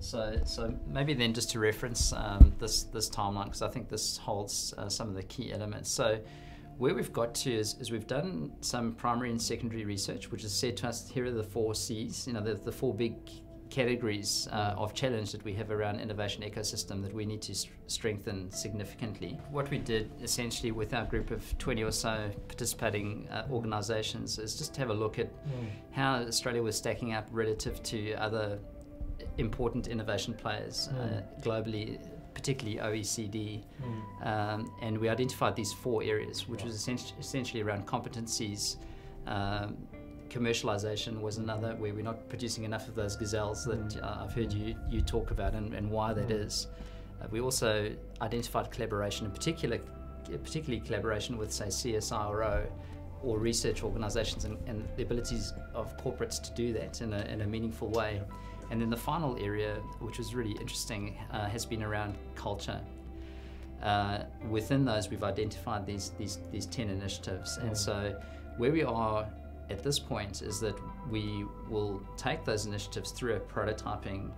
So, so maybe then just to reference um, this this timeline because I think this holds uh, some of the key elements. So, where we've got to is, is, we've done some primary and secondary research, which has said to us here are the four C's. You know, the, the four big categories uh, of challenge that we have around innovation ecosystem that we need to st- strengthen significantly. What we did essentially with our group of 20 or so participating uh, organizations is just have a look at mm. how Australia was stacking up relative to other important innovation players mm. uh, globally, particularly OECD. Mm. Um, and we identified these four areas, which was essentially, essentially around competencies. Um, commercialization was another where we're not producing enough of those gazelles that mm. uh, I've heard you, you talk about and, and why that mm. Uh, we also identified collaboration, in particular, particularly collaboration with, say, CSIRO or research organizations and, and, the abilities of corporates to do that in a, in a meaningful way. And then the final area, which was really interesting, uh, has been around culture. Uh, within those, we've identified these, these, these 10 initiatives. And mm. so where we are at this point is that we will take those initiatives through a prototyping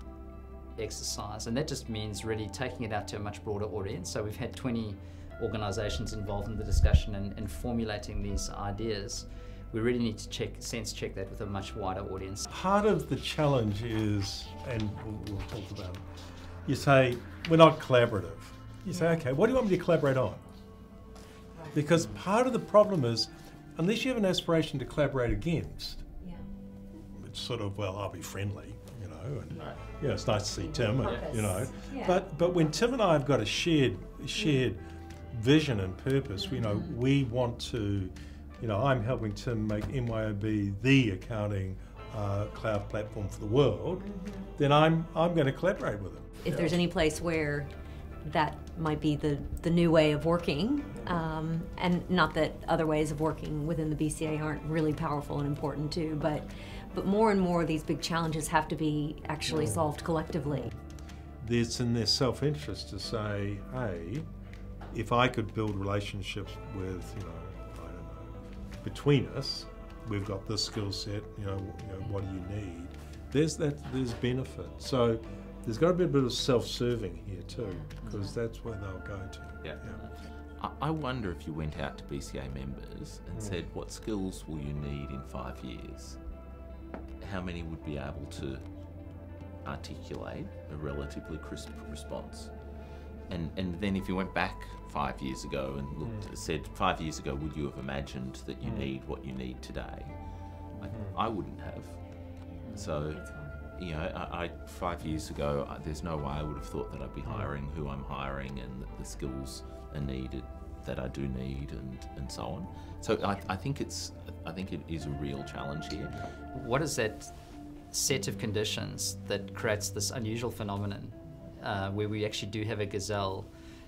exercise, and that just means really taking it out to a much broader audience. So we've had 20 organizations involved in the discussion and, and formulating these ideas. We really need to check, sense check that with a much wider audience. Part of the challenge is, and we'll, we'll talk about it, you say, we're not collaborative. You say, okay, what do you want me to collaborate on? Because part of the problem is unless you have an aspiration to collaborate against, yeah. it's sort of well, I'll be friendly, you know, and right. yeah, it's nice to see Tim, and, you know. Yeah. But but when Tim and I have got a shared shared vision and purpose, you know, mm-hmm. we want to, you know, I'm helping Tim make MYOB the accounting uh, cloud platform for the world. Mm-hmm. Then I'm I'm going to collaborate with him. If yeah. there's any place where that might be the, the new way of working. Um, and not that other ways of working within the BCA aren't really powerful and important too, but, but more and more of these big challenges have to be actually solved collectively. It's in their self interest to say, hey, if I could build relationships with, you know, I don't know, between us, we've got this skill set, you know, you know, what do you need? There's that, there's benefit. So there's got to be a bit of self-serving here too, because that's where they'll go to. Yeah. yeah. I wonder if you went out to BCA members and mm. said, "What skills will you need in five years?" How many would be able to articulate a relatively crisp response? And and then if you went back five years ago and looked, mm. said, five years ago, would you have imagined that you mm. need what you need today? I, mm. I wouldn't have. So you know, I, I, five years ago, I, there's no way I would have thought that I'd be hiring who I'm hiring and the skills are needed that I do need and, and so on. So I, I think it's I think it is a real challenge here. What is that set of conditions that creates this unusual phenomenon uh, where we actually do have a gazelle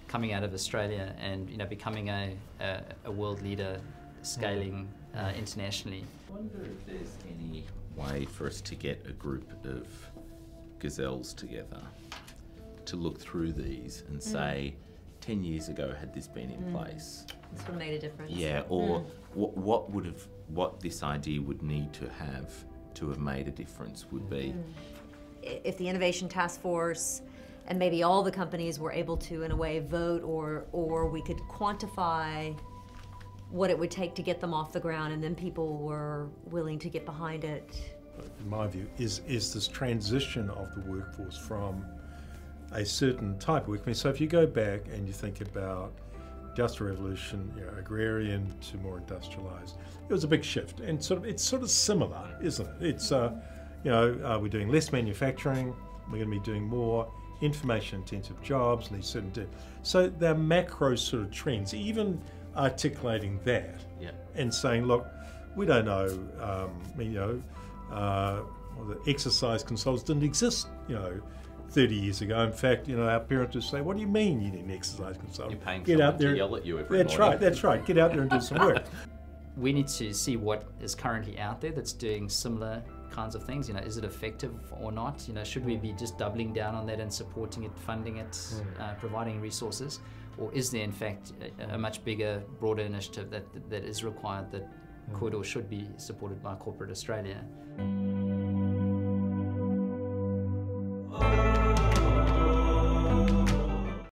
coming out of Australia and you know becoming a, a, a world leader, scaling uh, internationally? I wonder if there's any way for us to get a group of gazelles together to look through these and mm. say, 10 years ago, had this been in mm. place? This would have made a difference. Yeah, or mm. what, what would have, what this idea would need to have to have made a difference would be. Mm. If the Innovation Task Force and maybe all the companies were able to, in a way, vote or, or we could quantify what it would take to get them off the ground, and then people were willing to get behind it. In my view, is is this transition of the workforce from a certain type of work. I mean, so if you go back and you think about industrial revolution, you know, agrarian to more industrialized, it was a big shift, and sort of it's sort of similar, isn't it? It's uh, you know uh, we're doing less manufacturing, we're going to be doing more information intensive jobs and these certain so they're macro sort of trends even articulating that yeah. and saying, look, we don't know, um, you know, uh, well, the exercise consoles didn't exist, you know, 30 years ago. In fact, you know, our parents would say, what do you mean you need an exercise console? You're paying Get out there. to yell at you every That's morning. right, that's right. Get out there and do some work. we need to see what is currently out there that's doing similar kinds of things. You know, is it effective or not? You know, should we be just doubling down on that and supporting it, funding it, mm. uh, providing resources? or is there in fact a, a much bigger, broader initiative that, that is required that could or should be supported by corporate Australia?